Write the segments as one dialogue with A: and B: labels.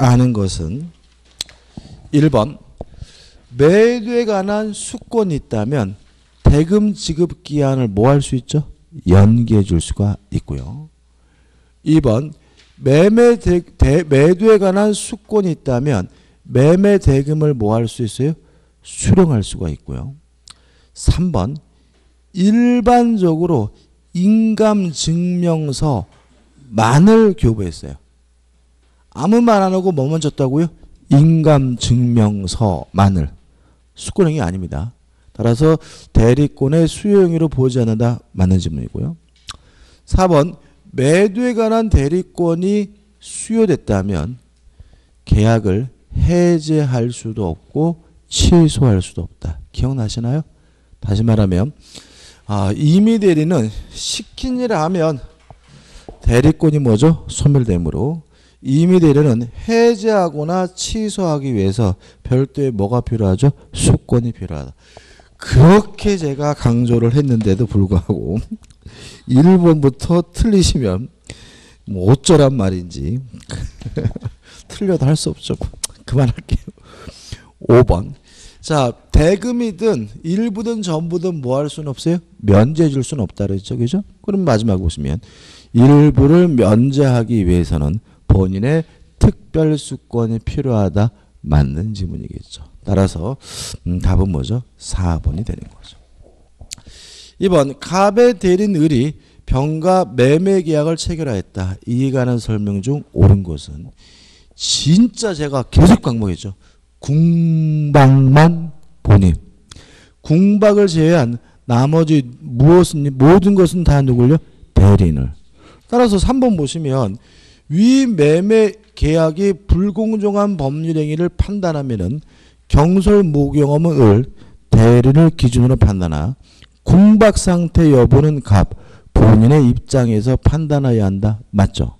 A: 아는 것은 1번 매도에 관한 수권이 있다면 대금 지급 기한을 뭐 할 수 있죠? 연기해 줄 수가 있고요. 2번 매매 대, 대, 매도에 관한 수권이 있다면 매매 대금을 뭐 할 수 있어요? 수령할 수가 있고요. 3번 일반적으로 인감 증명서만을 교부했어요. 아무 말 안 하고 뭐만 줬다고요? 인감 증명서만을 수권행위 아닙니다. 따라서 대리권의 수요행위로 보지 않는다 맞는 질문이고요. 4번 매도에 관한 대리권이 수요됐다면 계약을 해제할 수도 없고 취소할 수도 없다. 기억나시나요? 다시 말하면 아, 임의 대리는 시킨 일을 하면 대리권이 뭐죠? 소멸되므로 임의 대리는 해제하거나 취소하기 위해서 별도의 뭐가 필요하죠? 수권이 필요하다. 그렇게 제가 강조를 했는데도 불구하고 1번부터 틀리시면 뭐 어쩌란 말인지 틀려도 할 수 없죠. 그만할게요. 5번 자 대금이든 일부든 전부든 뭐 할 수는 없어요? 면제해 줄 수는 없다 그랬죠. 그죠? 그럼 마지막 보시면 일부를 면제하기 위해서는 본인의 특별 수권이 필요하다 맞는 지문이겠죠. 따라서 음, 답은 뭐죠? 4번이 되는 거죠. 2번 갑의 대린 을이 병가 매매 계약을 체결하였다. 이에 관한 설명 중 옳은 것은 진짜 제가 계속 강조했죠. 궁박만 본인. 궁박을 제외한 나머지 무엇은 모든 것은 다 누굴요? 대리인을. 따라서 3번 보시면 위 매매 계약이 불공정한 법률 행위를 판단하면은 경솔 모경험은 을 대리를 기준으로 판단하 궁박 상태 여부는 갑 본인의 입장에서 판단해야 한다. 맞죠?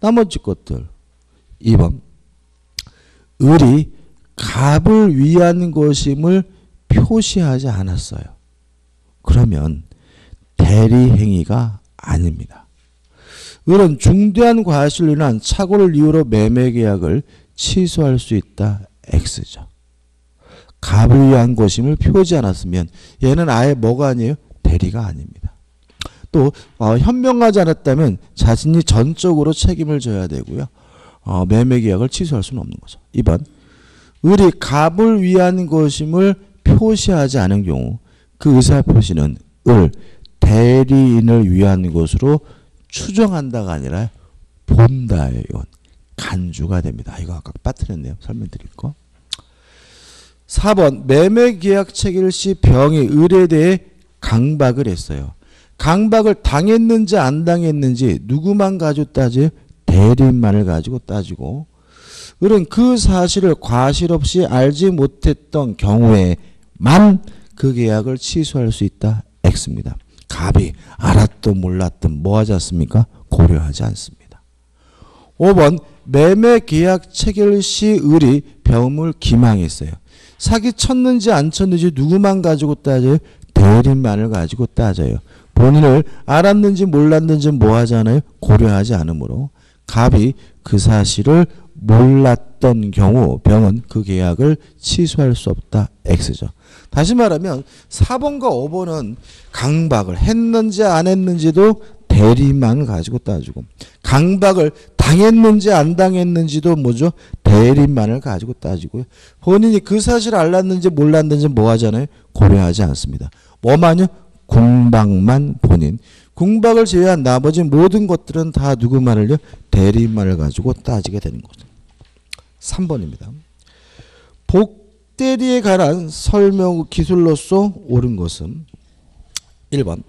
A: 나머지 것들 2번 을이 갑을 위한 것임을 표시하지 않았어요. 그러면 대리 행위가 아닙니다. 을은 중대한 과실로 인한 착오를 이유로 매매 계약을 취소할 수 있다. X죠. 갑을 위한 것임을 표지 않았으면 얘는 아예 뭐가 아니에요? 대리가 아닙니다. 또 어, 현명하지 않았다면 자신이 전적으로 책임을 져야 되고요. 어, 매매 계약을 취소할 수는 없는 거죠. 2번 을이 갑을 위한 것임을 표시하지 않은 경우 그 의사 표시는 을 대리인을 위한 것으로 추정한다가 아니라 본다예요. 간주가 됩니다. 이거 아까 빠뜨렸네요. 설명드릴 거. 4번 매매 계약 체결 시 병이 을에 대해 강박을 했어요. 강박을 당했는지 안 당했는지 누구만 가지고 따져요? 대리인만을 가지고 따지고 을은 그 사실을 과실 없이 알지 못했던 경우에만 그 계약을 취소할 수 있다. X입니다. 갑이 알았든 몰랐든 뭐 하지 않습니까? 고려하지 않습니다. 5번 매매 계약 체결 시 을이 병을 기망했어요. 사기 쳤는지 안 쳤는지 누구만 가지고 따져요? 대리만을 가지고 따져요. 본인을 알았는지 몰랐는지 뭐 하잖아요? 고려하지 않으므로 갑이 그 사실을 몰랐 던 경우 병은 그 계약을 취소할 수 없다. X죠. 다시 말하면 4번과 5번은 강박을 했는지 안 했는지도 대리만 가지고 따지고 강박을 당했는지 안 당했는지도 뭐죠? 대리만을 가지고 따지고요. 본인이 그 사실을 알았는지 몰랐는지 뭐 하잖아요? 고려하지 않습니다. 뭐만요? 궁박만 본인. 궁박을 제외한 나머지 모든 것들은 다 누구만을요? 대리만을 가지고 따지게 되는 거죠. 3번입니다. 복대리에 관한 설명 기술로서 옳은 것은 1번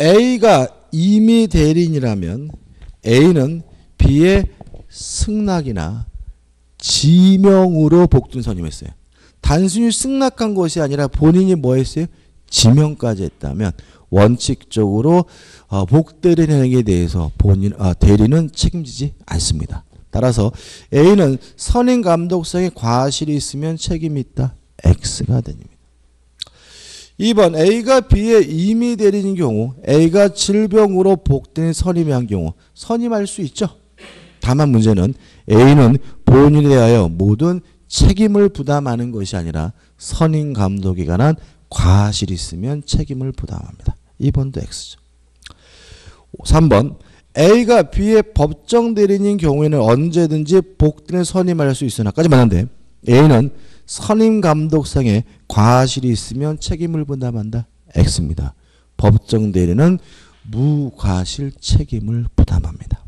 A: A가 이미 대리인이라면 A는 B의 승낙이나 지명으로 복등 선임했어요. 단순히 승낙한 것이 아니라 본인이 뭐 했어요? 지명까지 했다면 원칙적으로 어, 복대리인 행위에 대해서 본인 아, 대리는 책임지지 않습니다. 따라서 A는 선임 감독성의 과실이 있으면 책임이 있다. X가 됩니다. 2번 A가 B의 임의 대리인 경우 A가 질병으로 복된 선임한 경우 선임할 수 있죠. 다만 문제는 A는 본인에 대하여 모든 책임을 부담하는 것이 아니라 선임 감독에 관한 과실이 있으면 책임을 부담합니다. 2번도 X죠. 3번 A가 B의 법정 대리인인 경우에는 언제든지 복대를 선임할 수 있으나까지 말한데 A는 선임 감독상에 과실이 있으면 책임을 분담한다. X입니다. 법정 대리는 무과실 책임을 부담합니다.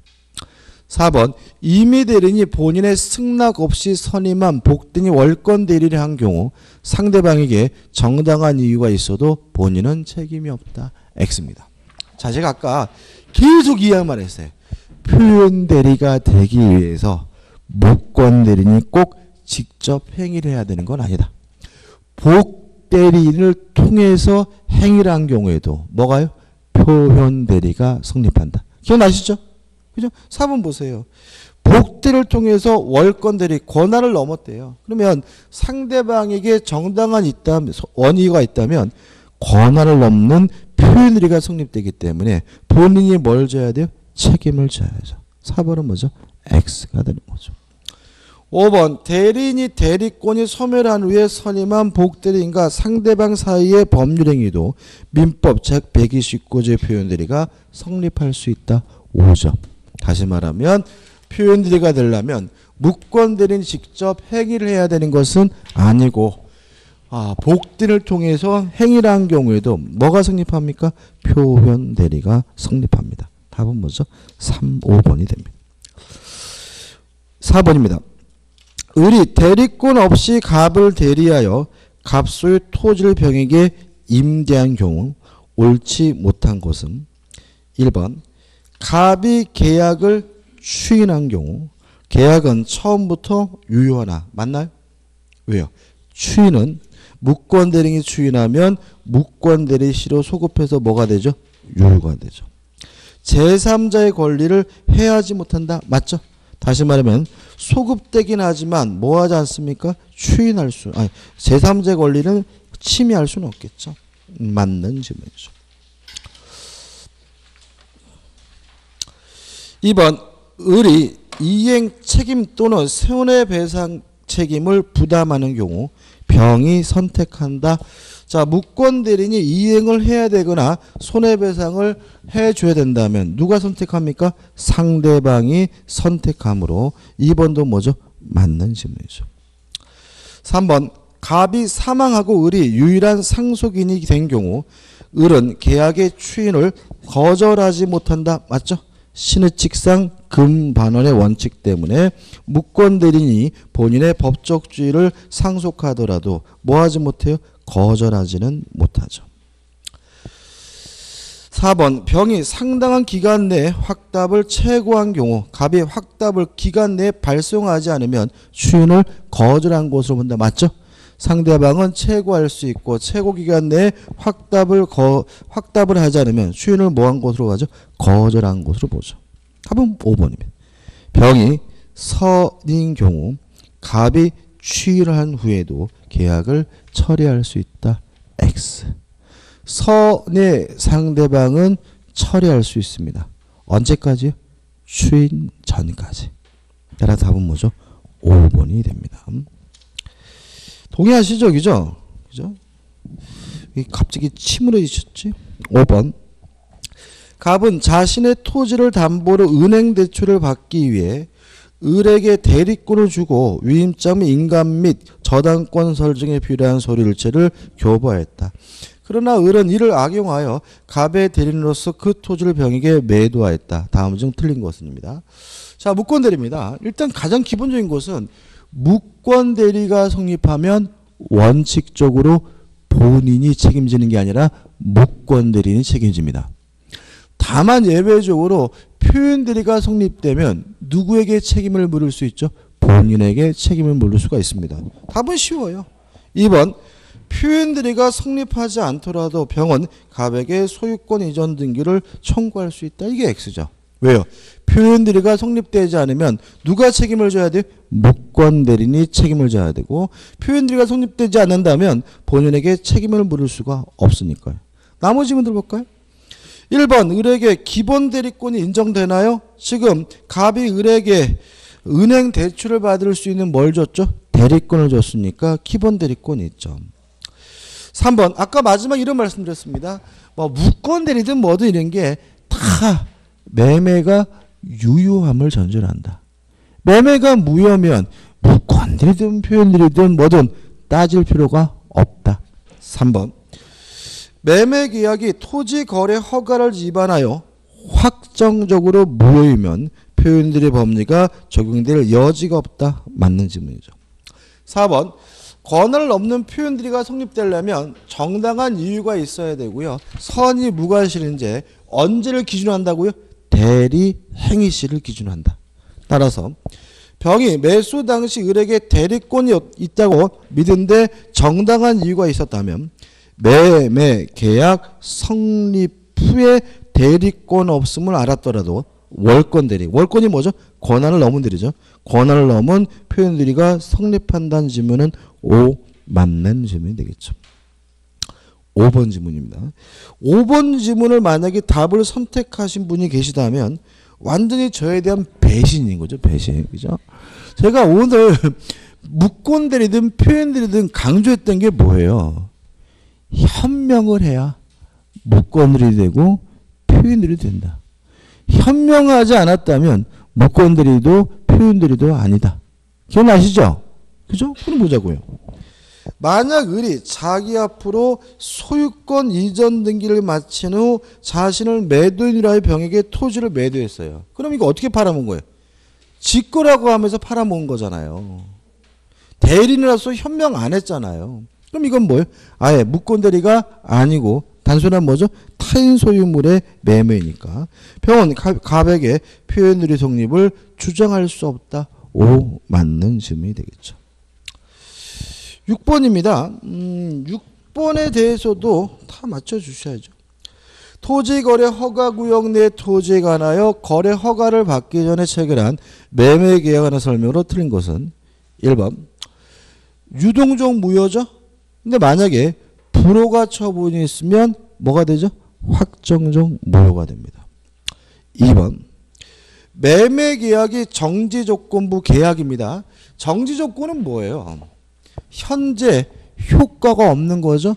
A: 4번 임의 대리인이 본인의 승낙 없이 선임한 복등이 월권 대리를 한 경우 상대방에게 정당한 이유가 있어도 본인은 책임이 없다. X입니다. 자 제가 아까 계속 이야기 말했어요. 표현 대리가 되기 위해서 목권 대리인이 꼭 직접 행위를 해야 되는 건 아니다. 복 대리인을 통해서 행위를 한 경우에도 뭐가요? 표현 대리가 성립한다. 기억나시죠? 그죠? 4번 보세요. 복대를 통해서 월권 대리 권한을 넘었대요. 그러면 상대방에게 정당한 있다면 원의가 있다면 권한을 넘는 표현 대리가 성립되기 때문에 본인이 뭘 져야 돼요? 책임을 져야죠. 4번은 뭐죠? X가 되는 거죠. 5번 대리인이 대리권이 소멸한 후에 선임한 복대리인과 상대방 사이의 법률행위도 민법 책 129조 표현대리가 성립할 수 있다. 5점. 다시 말하면 표현대리가 되려면 무권대리인이 직접 행위를 해야 되는 것은 아니고 아, 복대를 통해서 행위를 한 경우에도 뭐가 성립합니까? 표현 대리가 성립합니다. 답은 뭐죠? 3, 5번이 됩니다. 4번입니다. 을이 대리권 없이 갑을 대리하여 갑소의 토지를 병에게 임대한 경우 옳지 못한 것은 1번 갑이 계약을 추인한 경우 계약은 처음부터 유효하나 맞나요? 왜요? 추인은 무권 대리인이 추인하면 무권 대리시로 소급해서 뭐가 되죠? 유효가 되죠. 제3자의 권리를 해하지 못한다. 맞죠? 다시 말하면 소급되긴 하지만 뭐 하지 않습니까? 추인할 수, 아니, 제3자 권리는 침해할 수는 없겠죠. 맞는 질문이죠. 2번 을이 이행 책임 또는 손해배상 책임을 부담하는 경우 병이 선택한다. 자, 무권 대리인이 이행을 해야 되거나 손해배상을 해줘야 된다면 누가 선택합니까? 상대방이 선택함으로 2번도 뭐죠? 맞는 질문이죠. 3번 갑이 사망하고 을이 유일한 상속인이 된 경우 을은 계약의 추인을 거절하지 못한다. 맞죠? 신의칙상 금반원의 원칙 때문에 무권 대리인이 본인의 법적 주의를 상속하더라도 뭐하지 못해요? 거절하지는 못하죠. 4번 병이 상당한 기간 내에 확답을 최고한 경우 갑이 확답을 기간 내에 발송하지 않으면 추인을 거절한 것으로 본다. 맞죠? 상대방은 최고할 수 있고 최고 기간 내에 확답을 거, 확답을 하지 않으면 추인을 뭐한 것으로 가죠? 거절한 것으로 보죠. 답은 5번입니다. 병이 선인 경우 갑이 추인을 한 후에도 계약을 처리할 수 있다. X. 선의 상대방은 처리할 수 있습니다. 언제까지요? 추인 전까지. 따라 답은 뭐죠? 5번이 됩니다. 동의하시죠? 그죠? 그죠? 갑자기 침울해지셨지? 5번. 갑은 자신의 토지를 담보로 은행 대출을 받기 위해 을에게 대리권을 주고 위임장 인감 및 저당권 설정에 필요한 서류일체를 교부하였다. 그러나 을은 이를 악용하여 갑의 대리인으로서 그 토지를 병에게 매도하였다. 다음 중 틀린 것입니다. 자, 무권 대리입니다. 일단 가장 기본적인 것은 무권 대리가 성립하면 원칙적으로 본인이 책임지는 게 아니라 무권 대리인이 책임집니다. 다만 예외적으로 표현 대리가 성립되면 누구에게 책임을 물을 수 있죠? 본인에게 책임을 물을 수가 있습니다. 답은 쉬워요. 2번 표현 대리가 성립하지 않더라도 병원 갑에게 소유권 이전 등기를 청구할 수 있다. 이게 X죠. 왜요? 표현 대리가 성립되지 않으면 누가 책임을 져야 돼요? 무권 대리인이 책임을 져야 되고 표현 대리가 성립되지 않는다면 본인에게 책임을 물을 수가 없으니까요. 나머지 분들 볼까요? 1번 을에게 기본 대리권이 인정되나요? 지금 갑이 을에게 은행 대출을 받을 수 있는 뭘 줬죠? 대리권을 줬으니까 기본 대리권이 있죠. 3번 아까 마지막 이런 말씀드렸습니다. 뭐 무권 대리든 뭐든 이런 게 다 매매가 유효함을 전제한다. 매매가 무효면 무권 대리든 표현 대리든 뭐든 따질 필요가 없다. 3번 매매 계약이 토지 거래 허가를 위반하여 확정적으로 무효이면 표현들의 법리가 적용될 여지가 없다. 맞는 질문이죠. 4번 권한을 넘는 표현들이가 성립되려면 정당한 이유가 있어야 되고요. 선이 무과실인지 언제를 기준으로 한다고요? 대리 행위 시를 기준으로 한다. 따라서 병이 매수 당시 을에게 대리권이 있다고 믿은데 정당한 이유가 있었다면 매매 계약 성립 후에 대리권 없음을 알았더라도 월권 대리. 월권이 뭐죠? 권한을 넘은 대리죠. 권한을 넘은 표현 대리가 성립한다는 질문은 O 맞는 질문이 되겠죠. 5번 질문입니다. 5번 질문을 만약에 답을 선택하신 분이 계시다면 완전히 저에 대한 배신인 거죠. 배신. 그죠? 제가 오늘 묵권들이든 표현들이든 강조했던 게 뭐예요? 현명을 해야 묵권들이 되고 표현들이 된다. 현명하지 않았다면 묵권들이도 표현들이도 아니다. 기억나시죠? 그죠? 그럼 보자고요. 만약 을이 자기 앞으로 소유권 이전 등기를 마친 후 자신을 매도인이라 병에게 토지를 매도했어요. 그럼 이거 어떻게 팔아먹은 거예요? 직거라고 하면서 팔아먹은 거잖아요. 대리인으로서 현명 안 했잖아요. 그럼 이건 뭐예요? 아예 묵권대리가 아니고 단순한 뭐죠? 타인 소유물의 매매니까. 병원 가백의 표현들이 성립을 주장할 수 없다. 오 맞는 질문이 되겠죠. 6번입니다. 음, 6번에 대해서도 다 맞춰주셔야죠. 토지거래 허가구역 내 토지에 관하여 거래 허가를 받기 전에 체결한 매매계약안의 설명으로 틀린 것은 1번 유동적 무효죠. 근데 만약에 불허가 처분이 있으면 뭐가 되죠? 확정적 무효가 됩니다. 2번 매매계약이 정지조건부 계약입니다. 정지조건은 뭐예요? 현재 효과가 없는 거죠.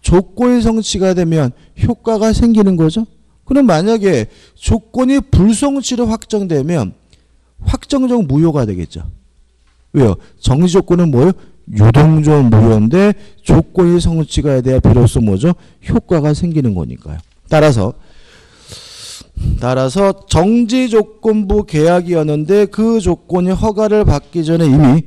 A: 조건이 성취가 되면 효과가 생기는 거죠. 그럼 만약에 조건이 불성취로 확정되면 확정적 무효가 되겠죠. 왜요? 정지 조건은 뭐예요? 유동적 무효인데 조건이 성취가 돼야 비로소 뭐죠? 효과가 생기는 거니까요. 따라서 따라서 정지 조건부 계약이었는데 그 조건이 허가를 받기 전에 이미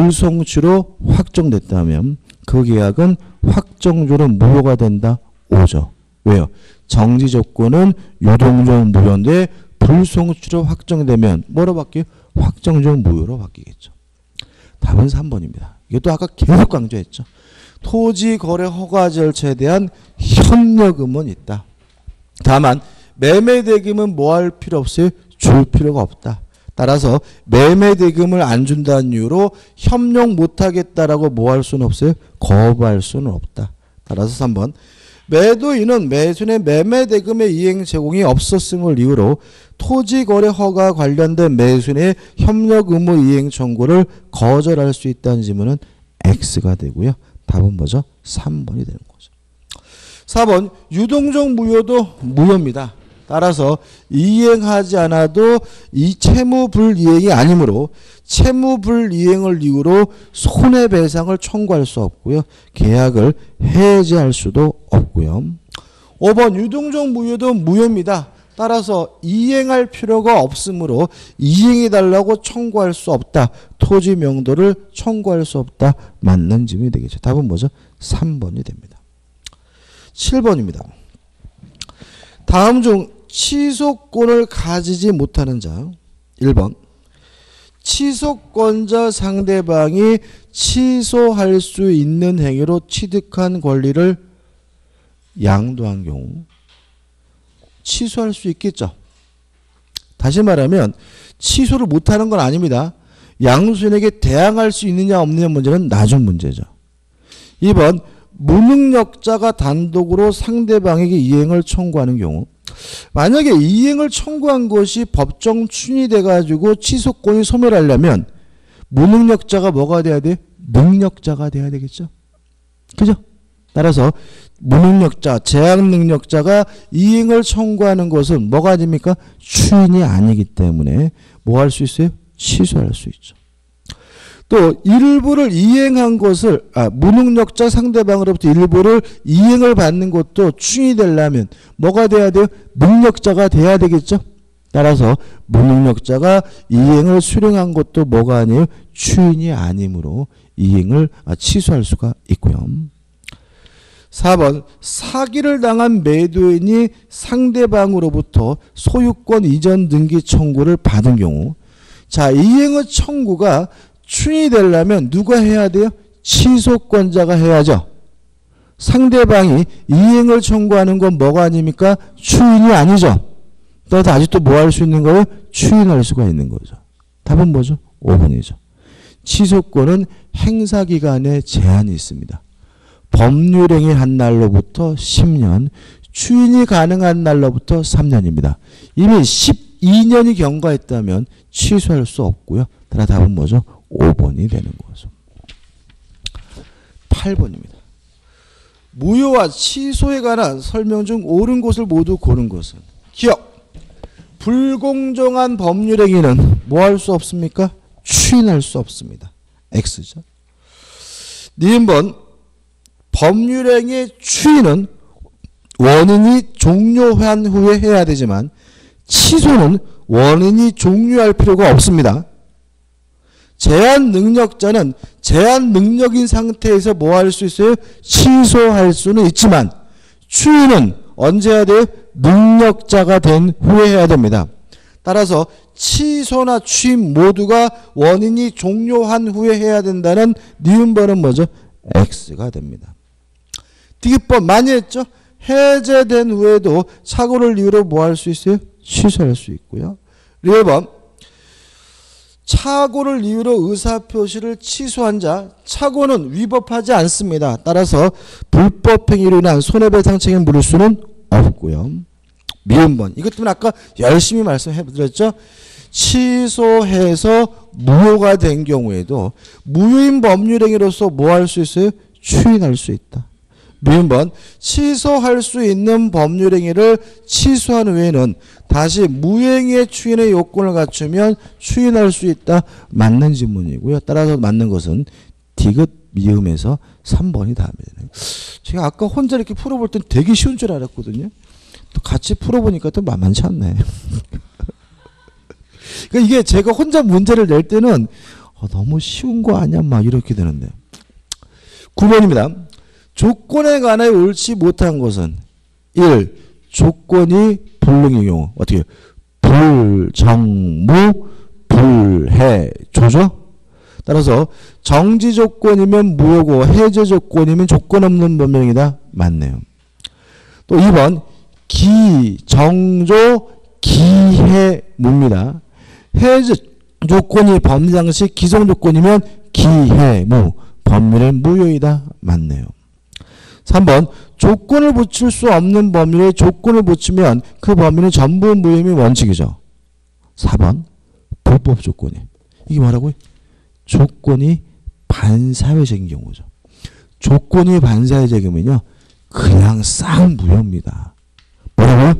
A: 불성취로 확정됐다면 그 계약은 확정적으로 무효가 된다. 오죠. 왜요? 정지 조건은 유동적 무효인데 불성취로 확정되면 뭐로 바뀌어요? 확정적 무효로 바뀌겠죠. 답은 3번입니다. 이것도 아까 계속 강조했죠. 토지 거래 허가 절차에 대한 협력음은 있다. 다만 매매 대금은 뭐 할 필요 없어요? 줄 필요가 없다. 따라서 매매 대금을 안 준다는 이유로 협력 못 하겠다라고 뭐 할 수는 없어요? 거부할 수는 없다. 따라서 3번 매도인은 매순의 매매 대금의 이행 제공이 없었음을 이유로 토지 거래 허가 관련된 매순의 협력 의무 이행 청구를 거절할 수 있다는 질문은 X가 되고요. 답은 뭐죠? 3번이 되는 거죠. 4번 유동적 무효도 무효입니다. 따라서 이행하지 않아도 이 채무 불이행이 아니므로 채무 불이행을 이유로 손해배상을 청구할 수 없고요. 계약을 해지할 수도 없고요. 5번 유동적 무효도 무효입니다. 따라서 이행할 필요가 없으므로 이행해달라고 청구할 수 없다. 토지 명도를 청구할 수 없다. 맞는 질문이 되겠죠. 답은 뭐죠? 3번이 됩니다. 7번입니다. 다음 중 취소권을 가지지 못하는 자 1번 취소권자 상대방이 취소할 수 있는 행위로 취득한 권리를 양도한 경우 취소할 수 있겠죠. 다시 말하면 취소를 못하는 건 아닙니다. 양수인에게 대항할 수 있느냐 없느냐 문제는 나중 문제죠. 2번 무능력자가 단독으로 상대방에게 이행을 청구하는 경우 만약에 이행을 청구한 것이 법정 추진이 돼가지고 취소권이 소멸하려면 무능력자가 뭐가 돼야 돼? 능력자가 돼야 되겠죠. 그죠? 따라서 무능력자, 제약 능력자가 이행을 청구하는 것은 뭐가 아닙니까? 추인이 아니기 때문에 뭐 할 수 있어요? 취소할 수 있죠. 또 일부를 이행한 것을 아, 무능력자 상대방으로부터 일부를 이행을 받는 것도 추인이 되려면 뭐가 돼야 돼요? 능력자가 돼야 되겠죠. 따라서 무능력자가 이행을 수령한 것도 뭐가 아니에요? 추인이 아니므로 이행을 아, 취소할 수가 있고요. 4번 사기를 당한 매도인이 상대방으로부터 소유권 이전 등기 청구를 받은 경우 자 이행의 청구가 추인이 되려면 누가 해야 돼요? 취소권자가 해야죠. 상대방이 이행을 청구하는 건 뭐가 아닙니까? 추인이 아니죠. 또래서 아직도 뭐 할 수 있는 거예요? 추인할 수가 있는 거죠. 답은 뭐죠? 5번이죠. 취소권은 행사기간에 제한이 있습니다. 법률행위 한 날로부터 10년, 추인이 가능한 날로부터 3년입니다. 이미 12년이 경과했다면 취소할 수 없고요. 따라 답은 뭐죠? 5번이 되는 거죠. 8번입니다. 무효와 취소에 관한 설명 중 옳은 것을 모두 고른 것은 기억. 불공정한 법률 행위는 뭐 할 수 없습니까? 추인할 수 없습니다. X죠. 니은번 법률 행위 추인은 원인이 종료한 후에 해야 되지만 취소는 원인이 종료할 필요가 없습니다. 제한 능력자는 제한 능력인 상태에서 뭐 할 수 있어요? 취소할 수는 있지만 추인은 언제 해야 돼요? 능력자가 된 후에 해야 됩니다. 따라서 취소나 취임 모두가 원인이 종료한 후에 해야 된다는 니은번은 뭐죠? X가 됩니다. 디귿번 많이 했죠? 해제된 후에도 착오를 이유로 뭐 할 수 있어요? 취소할 수 있고요. 리번 착오를 이유로 의사표시를 취소한 자 착오는 위법하지 않습니다. 따라서 불법행위로 인한 손해배상 책임 물을 수는 없고요. 미음번 이것 때문에 아까 열심히 말씀해드렸죠. 취소해서 무효가 된 경우에도 무효인 법률행위로서 뭐 할 수 있어요? 추인할 수 있다. 미음번 취소할 수 있는 법률행위를 취소한 후에는 다시 무행위의 추인의 요건을 갖추면 추인할 수 있다. 맞는 질문이고요. 따라서 맞는 것은 디귿 미음에서 3번이 다음이 되네요. 제가 아까 혼자 이렇게 풀어볼 땐 되게 쉬운 줄 알았거든요. 또 같이 풀어보니까 또 만만치 않네. 그러니까 이게 제가 혼자 문제를 낼 때는 어, 너무 쉬운 거 아니야? 막 이렇게 되는데. 9번입니다. 조건에 관해 옳지 못한 것은 1. 조건이 불능의 경우 어떻게 불정무 불해조죠? 따라서 정지 조건이면 무효고 해제 조건이면 조건 없는 법령이다. 맞네요. 또 2번 기정조 기해무입니다. 해제 조건이 법리상시 기성 조건이면 기해무 법률은 무효이다. 맞네요. 3번 조건을 붙일 수 없는 법률에 조건을 붙이면 그 법률은 전부 무효임이 원칙이죠. 4번 불법 조건이 이게 뭐라고요? 조건이 반사회적인 경우죠. 조건이 반사회적이면요. 그냥 싹 무효입니다. 뭐라고요?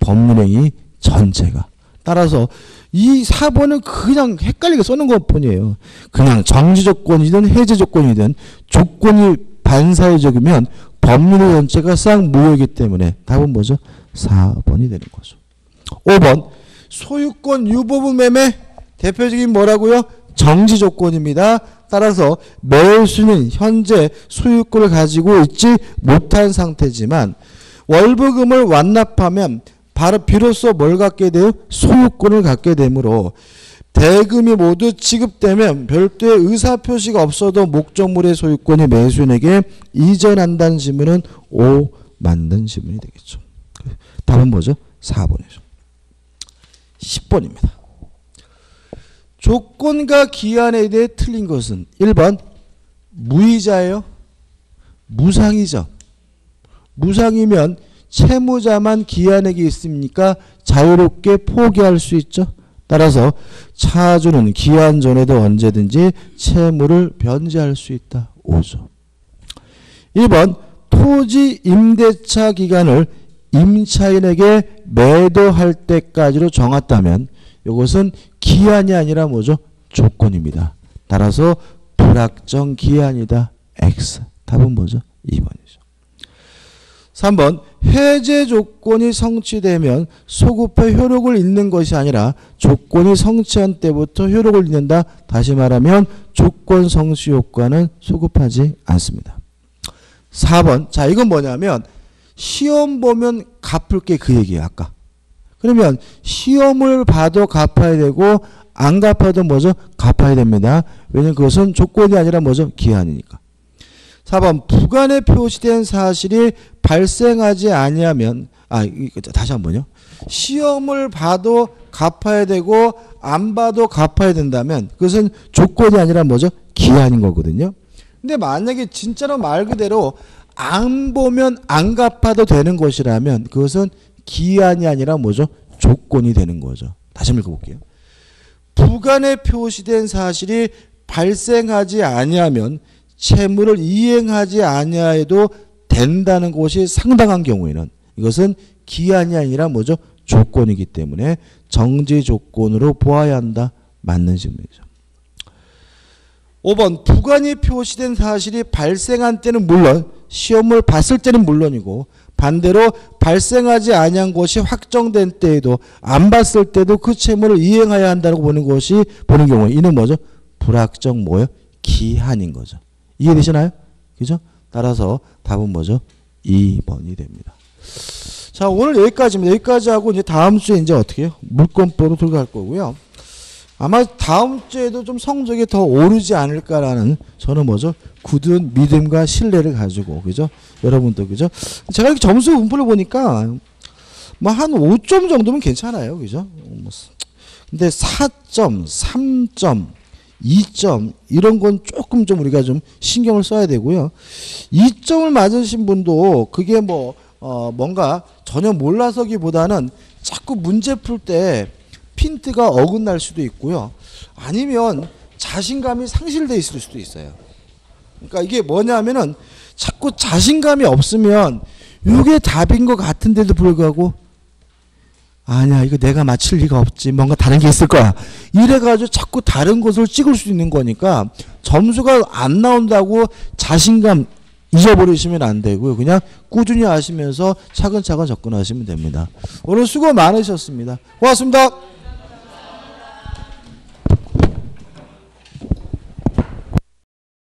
A: 법률행위 전체가. 따라서 이 4번은 그냥 헷갈리게 써는 것 뿐이에요. 그냥 정지 조건이든 해제 조건이든 조건이 반사회적이면 법률 전체가 싹 무효이기 때문에 답은 뭐죠? 4번이 되는 거죠. 5번 소유권 유보부 매매 대표적인 뭐라고요? 정지 조건입니다. 따라서 매수는 현재 소유권을 가지고 있지 못한 상태지만 월부금을 완납하면 바로 비로소 뭘 갖게 돼요? 소유권을 갖게 되므로 대금이 모두 지급되면 별도의 의사표시가 없어도 목적물의 소유권이 매수인에게 이전한다는 지문은 O 맞는 지문이 되겠죠. 답은 뭐죠? 4번이죠. 10번입니다. 조건과 기한에 대해 틀린 것은 1번 무이자예요. 무상이죠. 무상이면 채무자만 기한액이 있습니까? 자유롭게 포기할 수 있죠. 따라서 차주는 기한 전에도 언제든지 채무를 변제할 수 있다. 5조. 1번 토지 임대차 기간을 임차인에게 매도할 때까지로 정했다면 이것은 기한이 아니라 뭐죠? 조건입니다. 따라서 불확정 기한이다. X. 답은 뭐죠? 2번이죠. 3번 해제 조건이 성취되면 소급의 효력을 잃는 것이 아니라 조건이 성취한 때부터 효력을 잃는다. 다시 말하면 조건 성취 효과는 소급하지 않습니다. 4번 자 이건 뭐냐면 시험 보면 갚을 게 그 얘기예요 아까. 그러면 시험을 봐도 갚아야 되고 안 갚아도 뭐죠? 갚아야 됩니다. 왜냐면 그것은 조건이 아니라 뭐죠? 기한이니까. 4번 부관에 표시된 사실이 발생하지 아니하면 아 다시 한번요. 시험을 봐도 갚아야 되고 안 봐도 갚아야 된다면 그것은 조건이 아니라 뭐죠? 기한인 거거든요. 근데 만약에 진짜로 말 그대로 안 보면 안 갚아도 되는 것이라면 그것은 기한이 아니라 뭐죠? 조건이 되는 거죠. 다시 한번 읽어볼게요. 부관에 표시된 사실이 발생하지 아니하면 채무를 이행하지 아니하여도 된다는 것이 상당한 경우에는 이것은 기한이 아니라 뭐죠? 조건이기 때문에 정지 조건으로 보아야 한다. 맞는 질문이죠. 5번 부관이 표시된 사실이 발생한 때는 물론 시험을 봤을 때는 물론이고 반대로 발생하지 아니한 것이 확정된 때에도 안 봤을 때도 그 채무를 이행해야 한다고 보는 것이 보는 경우에 이는 뭐죠? 불확정 뭐요? 기한인 거죠. 이해되시나요? 그죠? 따라서 답은 뭐죠? 2번이 됩니다. 자, 오늘 여기까지입니다. 여기까지 하고 이제 다음 주에 이제 어떻게 해요? 물권법으로 들어갈 거고요. 아마 다음 주에도 좀 성적이 더 오르지 않을까라는 저는 뭐죠? 굳은 믿음과 신뢰를 가지고 그죠? 여러분도 그죠? 제가 이렇게 점수 분포를 보니까 뭐 한 5점 정도면 괜찮아요. 그죠? 뭐 근데 4점, 3점, 2점 이런 건 조금 좀 우리가 좀 신경을 써야 되고요. 2점을 맞으신 분도 그게 뭐 어 뭔가 전혀 몰라서기보다는 자꾸 문제 풀 때 핀트가 어긋날 수도 있고요. 아니면 자신감이 상실돼 있을 수도 있어요. 그러니까 이게 뭐냐면은 자꾸 자신감이 없으면 이게 답인 것 같은데도 불구하고 아니야 이거 내가 맞힐 리가 없지. 뭔가 다른 게 있을 거야. 이래가지고 자꾸 다른 것을 찍을 수 있는 거니까 점수가 안 나온다고 자신감 잊어버리시면 안 되고요. 그냥 꾸준히 하시면서 차근차근 접근하시면 됩니다. 오늘 수고 많으셨습니다. 고맙습니다